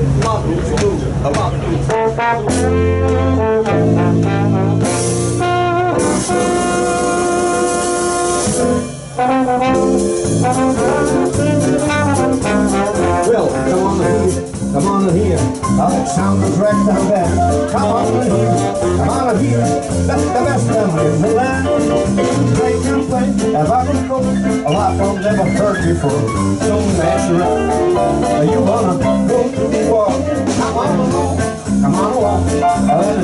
Well, come on in here, come on in here. Alexander's Ragtime Band. Come on in here, come on in here. That's the best memory in the land. They can play the scope. A lot of never heard before. So natural. You wanna go to the? Come on along, come on along. Me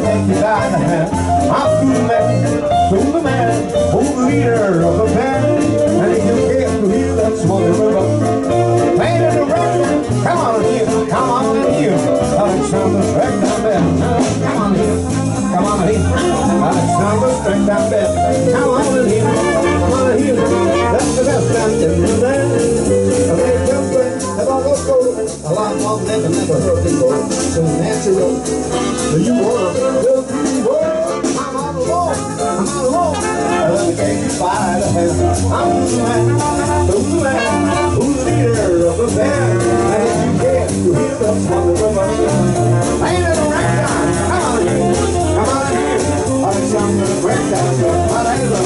take you by the hand. I'm the man, the man, who's the leader of the band. And if you care to hear that smoke river, Paint it around. Come on in here. Come on in here. Alexander's right down there. Come on here. Come on in here. Alexander's right down there. A lot more never, never heard before. So natural. Do you go to the world? Come on along. Come on along. Let me take you by the hand. I'm the man. Who's the man? Who's the leader of the band? And if you care to hear the song of the band, ain't it a ragtime? Come on in. Come on in. Alexander, break down the hot and love song.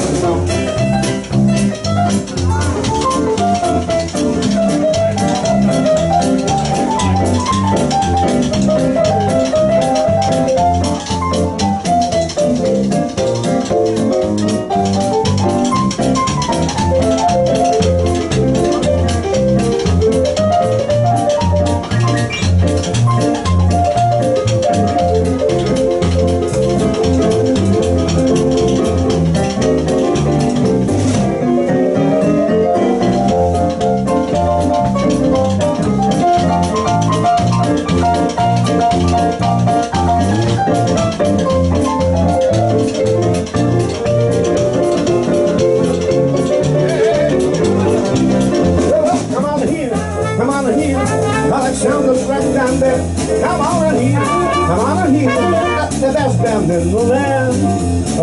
sound of scratch down there. Come on here, come on here. That's the best band in the land.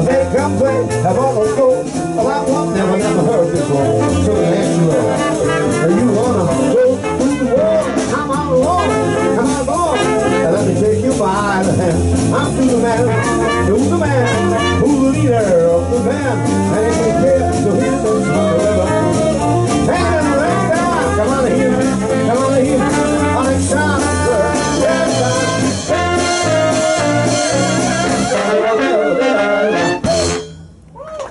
They come play, have all the go. Well, I've never, I never heard before. So the ask you, are you wanna go through the world? Come on along, come on along. Let me take you by the hand. I'm through the man, through the man.